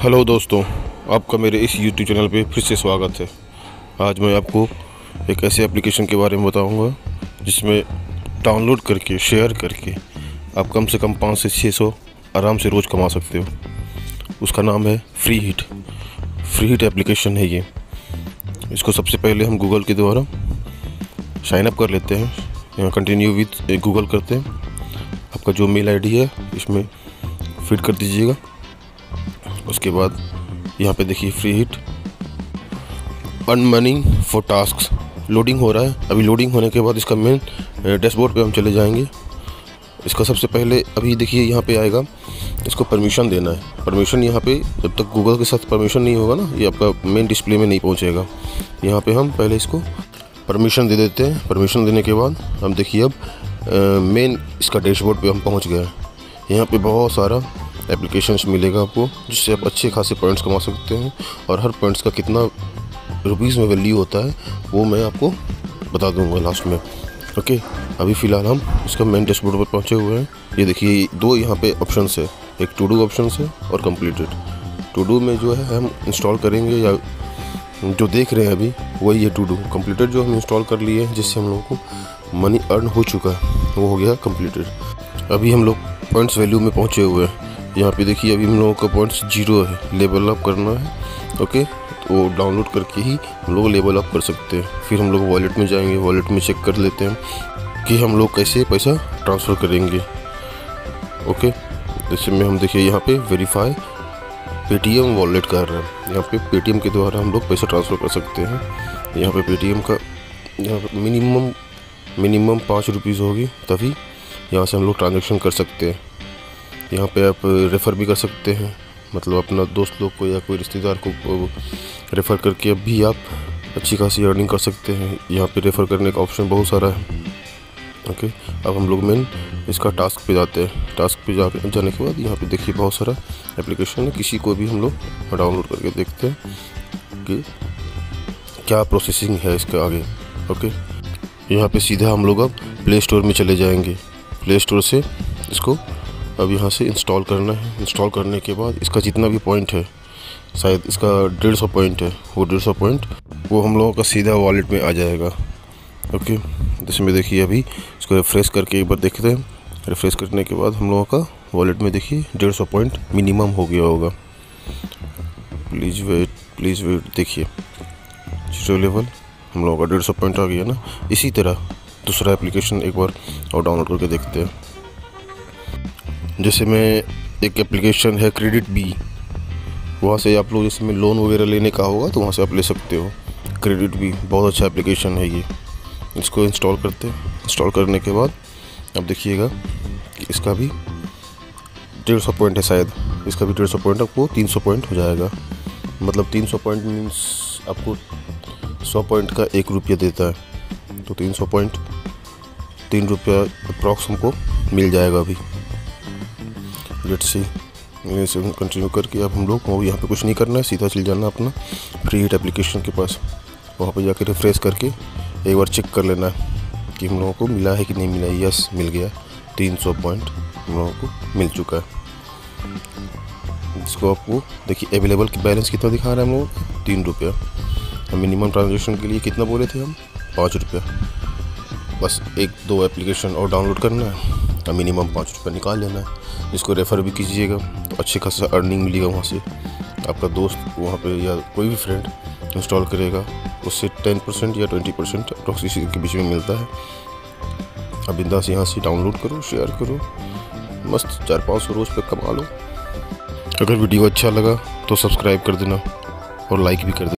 Hello दोस्तों, आपका मेरे इस यूट्यूब चैनल पे फिर से स्वागत है। आज मैं आपको एक ऐसे एप्लीकेशन के बारे में बताऊँगा, जिसमें डाउनलोड करके शेयर करके आप कम से कम पाँच से छः सौ आराम से रोज़ कमा सकते हो। उसका नाम है free hit free hit application है ये। इसको सबसे पहले हम गूगल के द्वारा साइन अप कर लेते हैं। कंटिन्यू विथ गूगल करते हैं। आपका जो मेल आईडी है, इसमें फिट कर दीजिएगा। उसके बाद यहाँ पे देखिए free hit earn money for task loading हो रहा है। अभी लोडिंग होने के बाद इसका मेन डैशबोर्ड पे हम चले जाएँगे। इसका सबसे पहले अभी देखिए यहाँ पे आएगा, इसको परमिशन देना है। परमिशन यहाँ पे, जब तक गूगल के साथ परमिशन नहीं होगा ना, ये आपका मेन डिस्प्ले में नहीं पहुँचेगा। यहाँ पे हम पहले इसको परमिशन दे देते हैं। परमिशन देने के बाद हम देखिए अब मेन इसका डैशबोर्ड पे हम पहुँच गए यहाँ पे बहुत सारा एप्लीकेशंस मिलेगा आपको, जिससे आप अच्छे खासे पॉइंट्स कमा सकते हैं और हर पॉइंट्स का कितना रुपीज़ में वैल्यू होता है, वो मैं आपको बता दूँगा लास्ट में। ओके अभी फ़िलहाल हम इसका मेन डैशबोर्ड पर पहुँचे हुए हैं। ये देखिए दो यहाँ पे ऑप्शन है। एक टू डू ऑप्शन है और कम्प्लीटेड टू डू में जो है, हम इंस्टॉल करेंगे या जो देख रहे हैं अभी, वही है टू डू कम्प्लीटेड जो हम इंस्टॉल कर लिए हैं, जिससे हम लोगों को मनी अर्न हो चुका है, वो हो गया कम्प्लीटेड अभी हम लोग पॉइंट्स वैल्यू में पहुँचे हुए हैं। यहाँ पे देखिए, अभी हम लोगों का पॉइंट्स ज़ीरो है। लेवल अप करना है ओके तो डाउनलोड करके ही हम लोग लेवल अप कर सकते हैं। फिर हम लोग वॉलेट में जाएँगे वॉलेट में चेक कर लेते हैं कि हम लोग कैसे पैसा ट्रांसफ़र करेंगे ओके जैसे में, हम देखिए, यहाँ पे वेरीफाई पेटीएम वॉलेट कर रहे हैं। यहाँ पे पेटीएम के द्वारा हम लोग पैसा ट्रांसफ़र कर सकते हैं। यहाँ पे पेटीएम का, यहाँ पर मिनिमम मिनिमम पाँच रुपीज़ होगी, तभी यहाँ से हम लोग ट्रांजेक्शन कर सकते हैं। यहाँ पे आप रेफ़र भी कर सकते हैं। मतलब अपना दोस्त लोग को या कोई रिश्तेदार को रेफ़र करके भी आप अच्छी खासी अर्निंग कर सकते हैं। यहाँ पे रेफ़र करने का ऑप्शन बहुत सारा है। ओके अब हम लोग मेन इसका टास्क पे जाते हैं। टास्क पे जा, जाने के बाद यहाँ पे देखिए बहुत सारा एप्लीकेशन है। किसी को भी हम लोग डाउनलोड करके देखते हैं कि क्या प्रोसेसिंग है इसके आगे। ओके यहाँ पे सीधा हम लोग अब प्ले स्टोर में चले जाएँगे। प्ले स्टोर से इसको अब यहाँ से इंस्टॉल करना है। इंस्टॉल करने के बाद इसका जितना भी पॉइंट है, शायद इसका डेढ़ सौ पॉइंट है, वो डेढ़ सौ पॉइंट वो हम लोगों का सीधा वॉलेट में आ जाएगा। ओके जिसमें देखिए अभी इसको रिफ्रेश करके एक बार देखते हैं। रिफ्रेश करने के बाद हम लोगों का वॉलेट में देखिए डेढ़ सौ पॉइंट मिनिमम हो गया होगा। प्लीज़ वेट प्लीज़ वेट देखिए। ज़ीरो लेवल हम लोगों का डेढ़ सौ पॉइंट आ गया ना। इसी तरह दूसरा एप्लीकेशन एक बार और डाउनलोड करके देखते हैं। जैसे मैं एक एप्लीकेशन है क्रेडिट बी वहाँ से आप लोग जैसे में लोन वगैरह लेने का होगा तो वहाँ से आप ले सकते हो क्रेडिट बी बहुत अच्छा एप्लीकेशन है ये। इसको इंस्टॉल करते हैं। इंस्टॉल करने के बाद अब देखिएगा कि इसका भी डेढ़ सौ पॉइंट है शायद। इसका भी डेढ़ सौ पॉइंट आपको तीन सौ पॉइंट हो जाएगा। मतलब तीन सौ पॉइंट मीन्स आपको सौ पॉइंट का एक रुपया देता है। तो तीन सौ पॉइंट तीन रुपया अप्रॉक्स हमको मिल जाएगा अभी। लेट सी इसे कंटिन्यू करके अब हम लोग को यहाँ पे कुछ नहीं करना है, सीधा चल जाना अपना फ्री हिट एप्लीकेशन के पास। वहाँ पे जाकर रिफ्रेश करके एक बार चेक कर लेना है कि हम लोगों को मिला है कि नहीं मिला है। यस मिल गया। तीन सौ पॉइंट हम लोगों को मिल चुका है। इसको आपको देखिए अवेलेबल बैलेंस कितना दिखा रहा है हम लोगों तीन रुपया। मिनिमम ट्रांजेक्शन के लिए कितना बोले थे हम? पाँच रुपया। बस एक दो एप्लीकेशन और डाउनलोड करना है। मिनिमम पाँच रुपया निकाल लेना है। जिसको रेफ़र भी कीजिएगा तो अच्छी खासा अर्निंग मिलेगा वहाँ से। आपका दोस्त वहाँ पे या कोई भी फ्रेंड इंस्टॉल करेगा, उससे टेन परसेंट या ट्वेंटी परसेंट अप्रॉक्स इसी के बीच में मिलता है। अब बिंदास यहाँ से डाउनलोड करो शेयर करो, मस्त चार पाँच सौ रोज़ पे कमा लो। अगर वीडियो अच्छा लगा तो सब्सक्राइब कर देना और लाइक भी कर देना।